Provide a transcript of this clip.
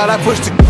I push the